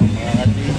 mga kati